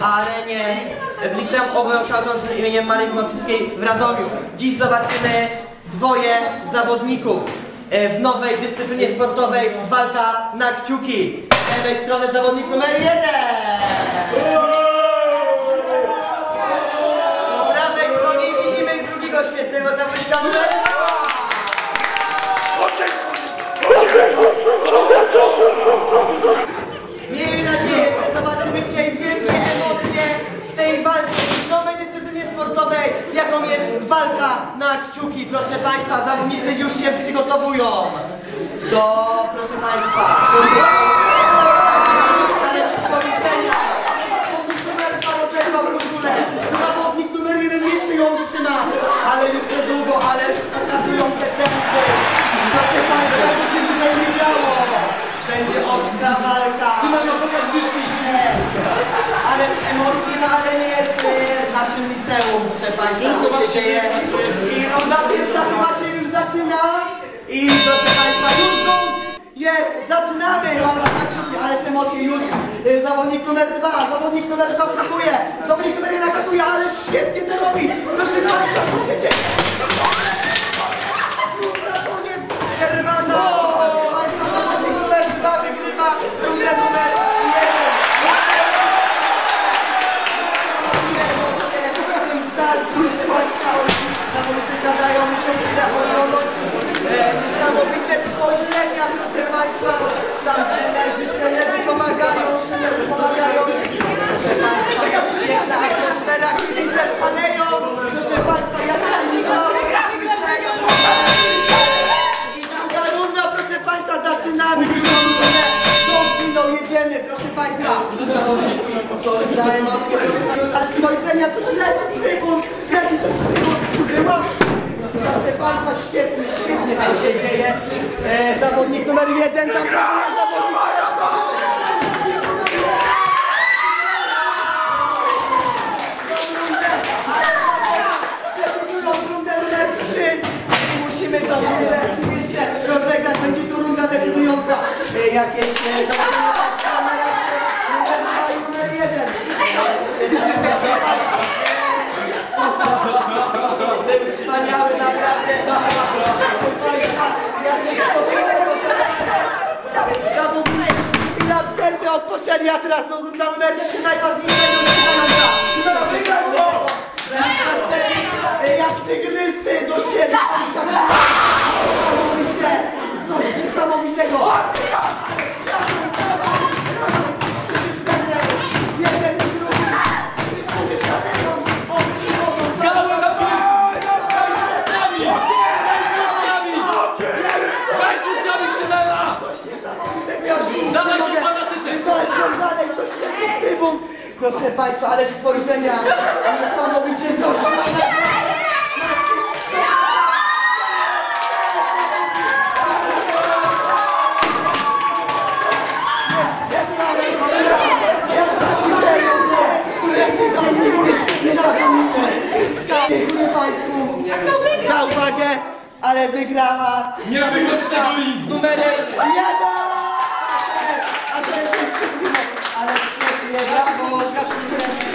arenie w liceum ogólnokształcącym imieniem Marii Konopnickiej w Radomiu. Dziś zobaczymy dwoje zawodników e, w nowej dyscyplinie sportowej walka na kciuki. Z lewej strony zawodnik numer jeden. Po prawej stronie widzimy drugiego świetnego zawodnika numer dwa. Na kciuki. Proszę Państwa, zawodnicy już się przygotowują do, proszę Państwa, do ależ powiedzenia. Zawodnik numer dwa rozerwał koszulę. Zawodnik numer jeden jeszcze ją trzyma, ale już niedługo, ależ pokazują te zęby. Proszę Państwa, co się tutaj nie działo? Będzie ostra walka. Nie. Ależ emocje na arenie przy naszym liceum, proszę Państwa, co się dzieje. I runda pierwsza chyba się już zaczyna. I proszę Państwa, już gong jest, zaczynamy walka na kciuki, ależ emocje już. Y, Zawodnik numer dwa, zawodnik numer dwa atakuje, zawodnik numer jeden atakuje, ale świetnie to robi. Proszę Państwa, co się dzieje? Proszę Państwa, aż spojrzenia, coś leci z trybun, leci coś z trybun? Proszę Państwa, świetnie, świetnie to się dzieje. E, zawodnik numer jeden, tam zawodnik musimy tą rundę. Będzie to runda decydująca. E, Jakieś e, zawodnicy numer dwa i numer jeden. Był wspaniały, naprawdę. Proszę Państwa, jakieś Zawodnicy, chwila przerwy, odpoczęli, a teraz no, runda numer 3, najważniejszego. Jak tygrysy do siebie. Niesamowite, coś niesamowitego. Jeden i drugi. Oni szaleją, oni mogą Coś niesamowitego. Ja już Dawaj, nie mogę. kurwa, na cyce. Walczą dalej, coś trybun. Proszę Państwa, ale spojrzenia niesamowicie coś. Dziękuję Państwu za uwagę, ale wygrała Nie z tego z numerem jeden! much.